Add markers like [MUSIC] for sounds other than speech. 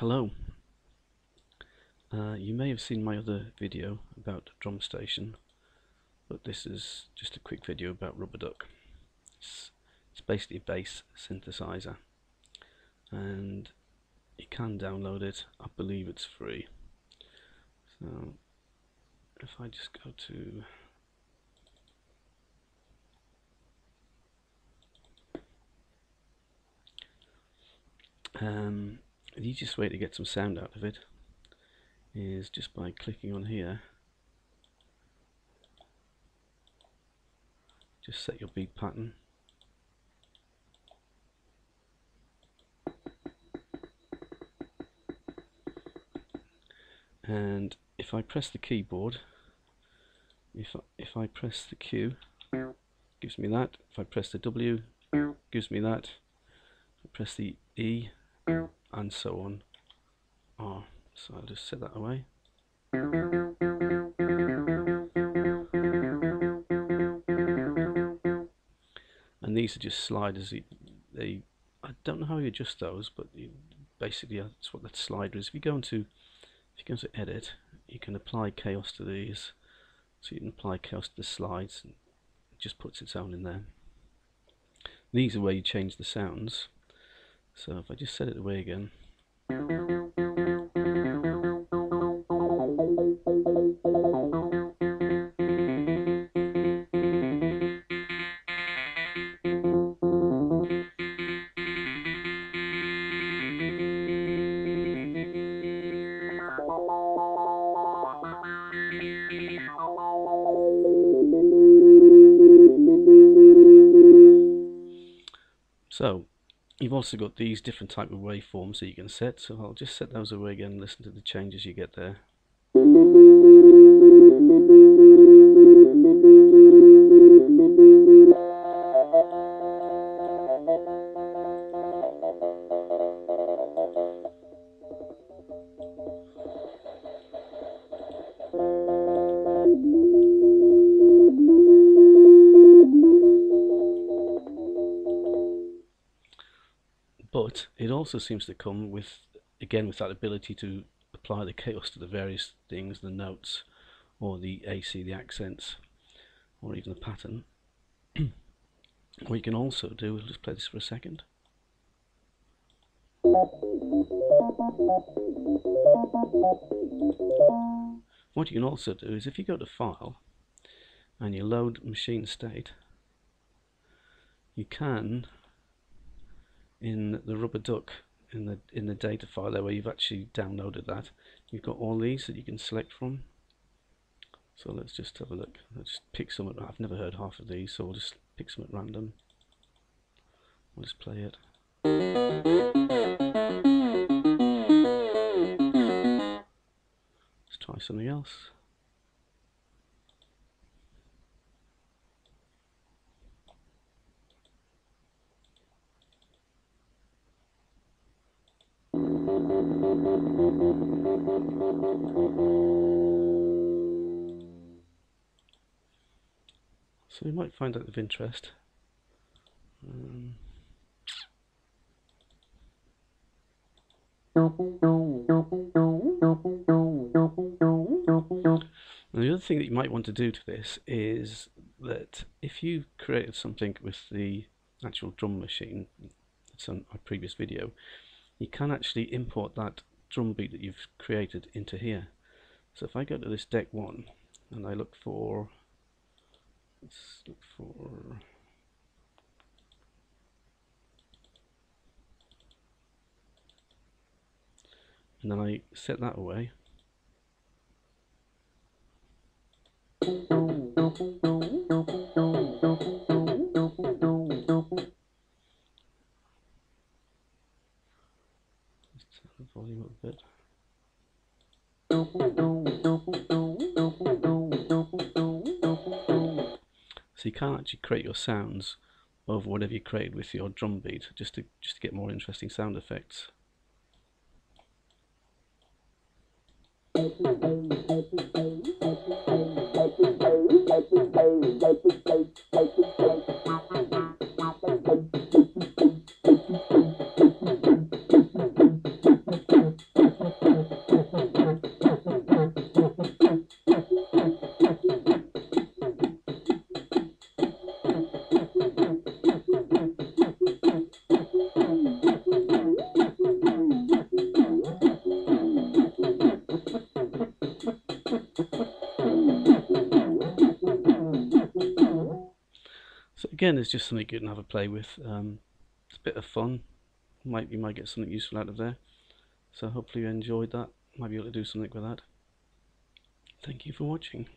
Hello. Uh, you may have seen my other video about drum station, but this is just a quick video about Rubberduck. It's, it's basically a bass synthesizer, and you can download it. I believe it's free. So if I just go to um, the easiest way to get some sound out of it is just by clicking on here. Just set your beat pattern. And if I press the keyboard if I, if I press the Q gives me that. If I press the W gives me that. If I press the E and so on. R so I'll just set that away. And these are just sliders they I don't know how you adjust those but you, basically that's what that slider is. If you go into if you go to edit you can apply chaos to these. So you can apply chaos to the slides and it just puts its own in there. These are where you change the sounds so if I just set it away again. So you've also got these different type of waveforms that you can set so I'll just set those away again and listen to the changes you get there. But it also seems to come with again with that ability to apply the chaos to the various things the notes or the AC the accents or even the pattern. [CLEARS THROAT] What you can also do we'll just play this for a second. What you can also do is if you go to file and you load machine state you can in the Rubberduck in the in the data file there where you've actually downloaded that. You've got all these that you can select from. So let's just have a look. Let's pick some I've never heard half of these so we'll just pick some at random. We'll just play it. Let's try something else So you might find that of interest. Um, the other thing that you might want to do to this is that if you created something with the actual drum machine, that's on our previous video, you can actually import that drum beat that you've created into here. So if I go to this deck one and I look for let's look for and then I set that away So you can't actually create your sounds over whatever you created with your drum beat just to just to get more interesting sound effects. Again, it's just something you can have a play with. Um, it's a bit of fun. Might you might get something useful out of there. So hopefully you enjoyed that. Might be able to do something with that. Thank you for watching.